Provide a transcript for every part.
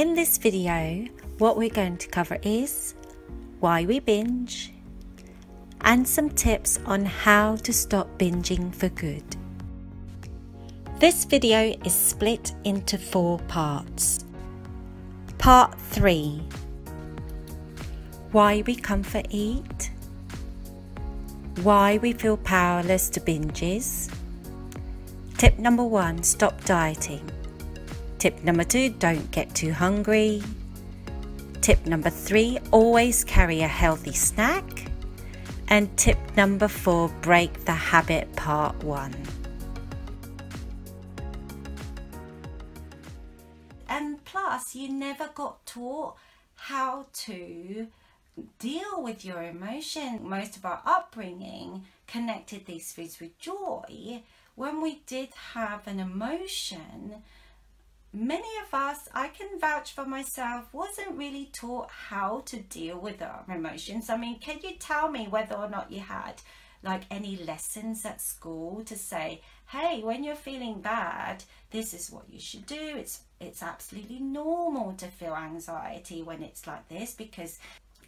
In this video, what we're going to cover is why we binge and some tips on how to stop binging for good. This video is split into four parts. Part 3 Why we comfort eat, why we feel powerless to binges. Tip number one stop dieting. Tip number two don't get too hungry. Tip number three always carry a healthy snack. And tip number four break the habit part one. And plus, you never got taught how to deal with your emotion. Most of our upbringing connected these foods with joy. When we did have an emotion, many of us, I can vouch for myself, wasn't really taught how to deal with our emotions. I mean, can you tell me whether or not you had like any lessons at school to say, hey, when you're feeling bad, this is what you should do. It's it's absolutely normal to feel anxiety when it's like this because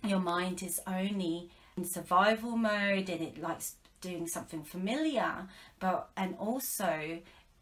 your mind is only in survival mode and it likes doing something familiar but and also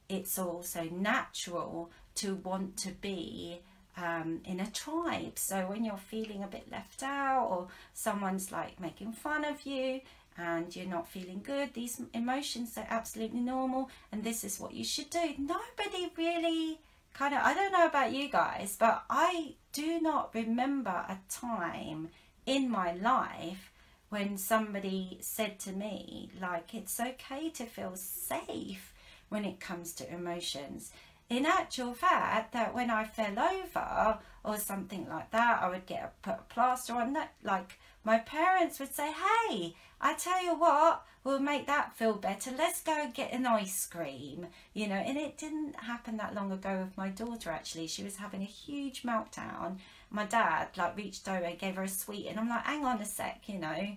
it's also natural to want to be um, in a tribe. So when you're feeling a bit left out or someone's like making fun of you and you're not feeling good, these emotions are absolutely normal and this is what you should do. Nobody really kind of, I don't know about you guys, but I do not remember a time in my life when somebody said to me like it's okay to feel safe when it comes to emotions in actual fact that when I fell over or something like that, I would get a, put a plaster on that. Like my parents would say, "Hey, I tell you what, we'll make that feel better. Let's go get an ice cream." You know, and it didn't happen that long ago with my daughter. Actually, she was having a huge meltdown. My dad like reached over, and gave her a sweet, and I'm like, "Hang on a sec, you know."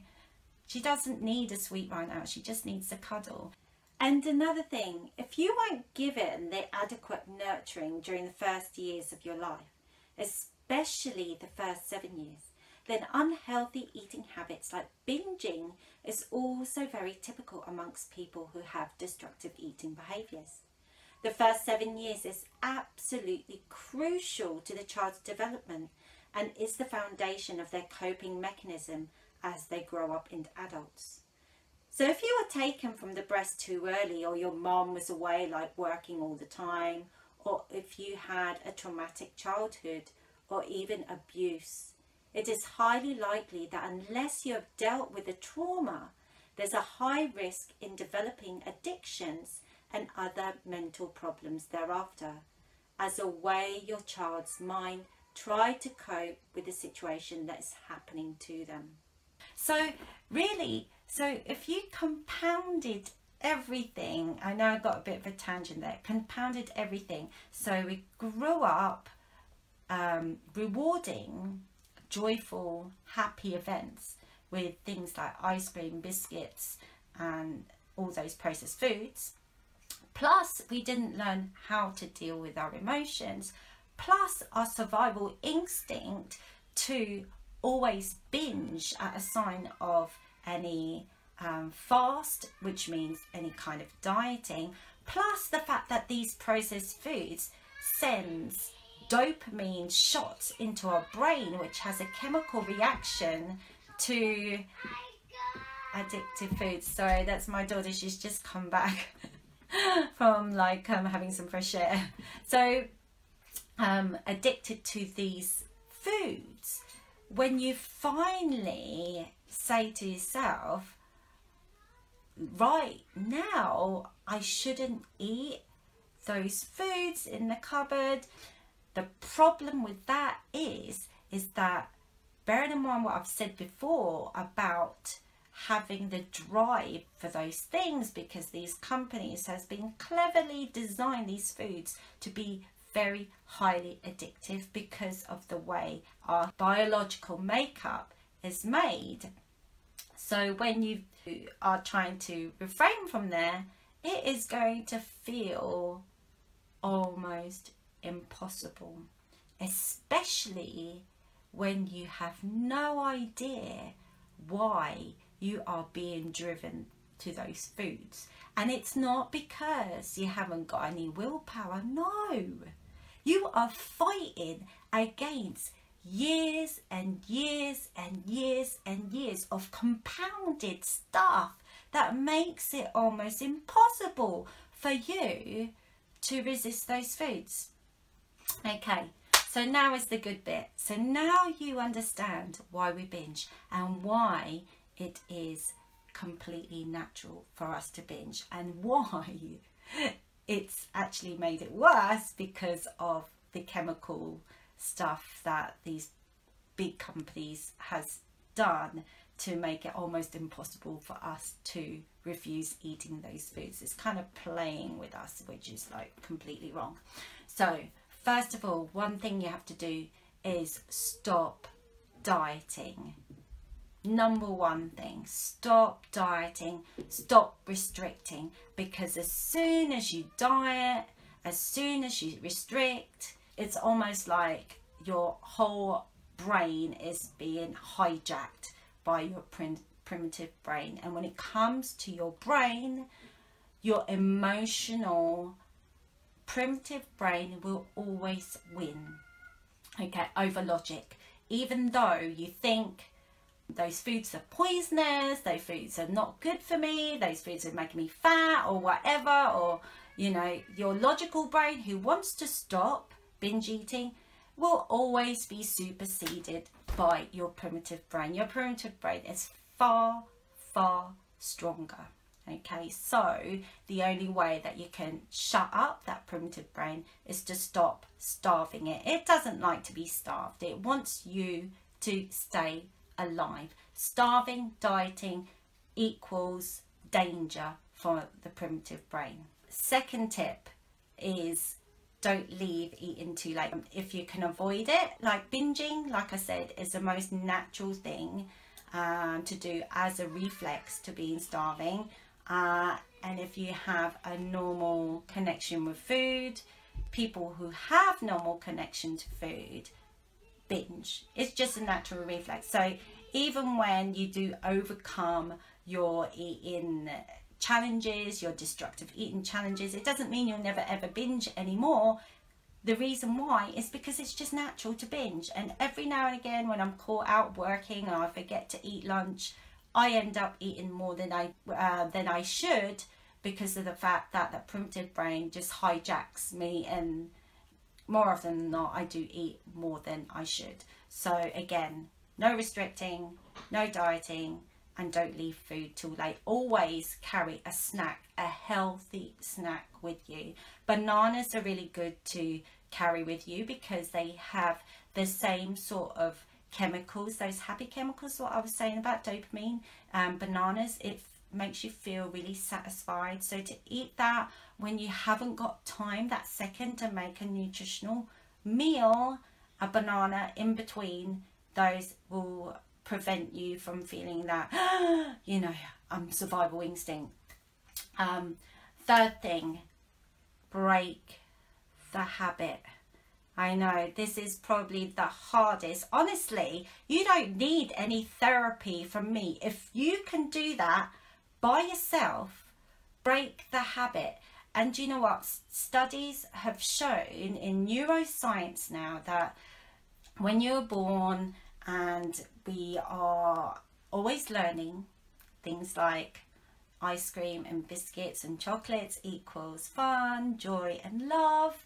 She doesn't need a sweet right now. She just needs a cuddle. And another thing, if you weren't given the adequate nurturing during the first years of your life, especially the first seven years, then unhealthy eating habits like binging is also very typical amongst people who have destructive eating behaviours. The first seven years is absolutely crucial to the child's development and is the foundation of their coping mechanism as they grow up into adults. So if you were taken from the breast too early or your mom was away like working all the time or if you had a traumatic childhood or even abuse, it is highly likely that unless you have dealt with the trauma, there's a high risk in developing addictions and other mental problems thereafter as a way your child's mind try to cope with the situation that is happening to them. So really, so if you compounded everything, I know I got a bit of a tangent there, compounded everything. So we grew up um, rewarding joyful, happy events with things like ice cream, biscuits, and all those processed foods. Plus, we didn't learn how to deal with our emotions. Plus, our survival instinct to always binge at a sign of any um, fast, which means any kind of dieting, plus the fact that these processed foods sends dopamine shots into our brain, which has a chemical reaction to addictive foods. Sorry, that's my daughter. She's just come back from like um, having some fresh air. So um, addicted to these foods, when you finally say to yourself, right now I shouldn't eat those foods in the cupboard. The problem with that is, is that bearing in mind what I've said before about having the drive for those things because these companies has been cleverly designed these foods to be very highly addictive because of the way our biological makeup is made. So when you are trying to refrain from there, it is going to feel almost impossible especially when you have no idea why you are being driven to those foods. And it's not because you haven't got any willpower, no. You are fighting against years and years and years and years of compounded stuff that makes it almost impossible for you to resist those foods. Okay, so now is the good bit. So now you understand why we binge and why it is completely natural for us to binge and why it's actually made it worse because of the chemical stuff that these big companies has done to make it almost impossible for us to refuse eating those foods. It's kind of playing with us, which is like completely wrong. So, first of all, one thing you have to do is stop dieting. Number one thing, stop dieting, stop restricting, because as soon as you diet, as soon as you restrict, it's almost like your whole brain is being hijacked by your prim- primitive brain. And when it comes to your brain, your emotional primitive brain will always win. Okay, over logic. Even though you think those foods are poisonous, those foods are not good for me, those foods are making me fat or whatever, or you know, your logical brain who wants to stop binge eating will always be superseded by your primitive brain. Your primitive brain is far, far stronger. Okay, so the only way that you can shut up that primitive brain is to stop starving it. It doesn't like to be starved, it wants you to stay alive. Starving, dieting equals danger for the primitive brain. Second tip is don't leave eating too late. If you can avoid it, like binging, like I said, is the most natural thing um, to do as a reflex to being starving. Uh, and if you have a normal connection with food, people who have normal connection to food binge. It's just a natural reflex. So even when you do overcome your eating challenges, your destructive eating challenges. It doesn't mean you'll never ever binge anymore. The reason why is because it's just natural to binge. And every now and again, when I'm caught out working or I forget to eat lunch, I end up eating more than I uh, than I should because of the fact that the primitive brain just hijacks me and more often than not I do eat more than I should. So again, no restricting, no dieting, and don't leave food till late. Always carry a snack, a healthy snack with you. Bananas are really good to carry with you because they have the same sort of chemicals, those happy chemicals, what I was saying about dopamine. Um, bananas, it makes you feel really satisfied. So to eat that when you haven't got time, that second to make a nutritional meal, a banana in between, those will prevent you from feeling that, you know, I'm survival instinct. Um, third thing, break the habit. I know this is probably the hardest. Honestly, you don't need any therapy from me. If you can do that by yourself, break the habit. And you know what? Studies have shown in neuroscience now that when you're born and we are always learning things like ice cream and biscuits and chocolates equals fun, joy, and love.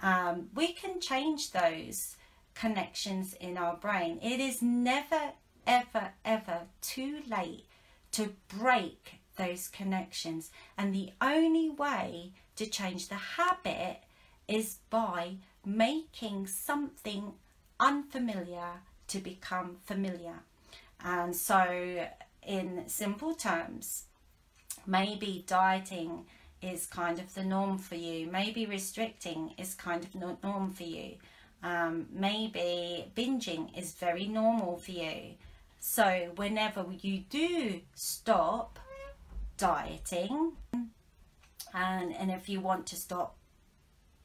Um, we can change those connections in our brain. It is never, ever, ever too late to break those connections. And the only way to change the habit is by making something unfamiliar to become familiar. And so, in simple terms, maybe dieting is kind of the norm for you, maybe restricting is kind of the norm for you, um, maybe binging is very normal for you. So, whenever you do stop dieting, and, and if you want to stop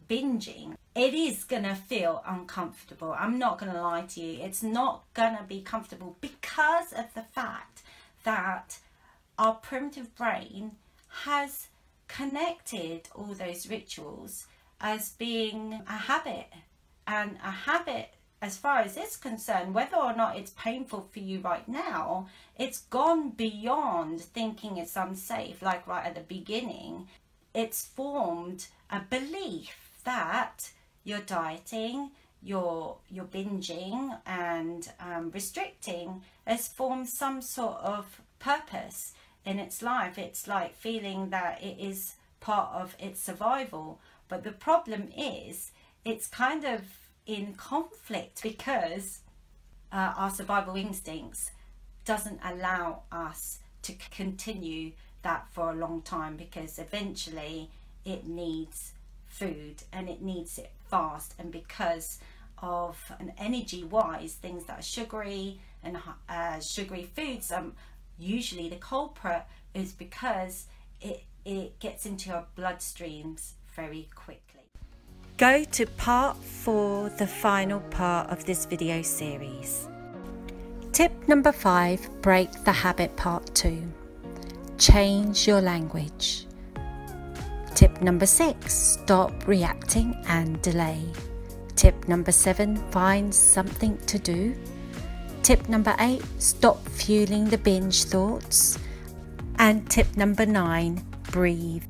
binging, it is gonna feel uncomfortable. I'm not gonna lie to you. It's not gonna be comfortable because of the fact that our primitive brain has connected all those rituals as being a habit and a habit as far as it's concerned whether or not it's painful for you right now it's gone beyond thinking it's unsafe like right at the beginning it's formed a belief that you're dieting you're you're binging and um, restricting has formed some sort of purpose in its life. It's like feeling that it is part of its survival. But the problem is it's kind of in conflict because uh, our survival instincts doesn't allow us to continue that for a long time because eventually it needs food and it needs it fast and because of an energy wise things that are sugary and uh, sugary foods um usually the culprit is because it it gets into your bloodstreams very quickly Go to part 4, the final part of this video series. Tip number 5 Break the Habit Part 2 Change your language. Tip number 6 Stop reacting and delay. Tip number 7 Find something to do. Tip number 8 Stop fueling the binge thoughts. And tip number 9 Breathe.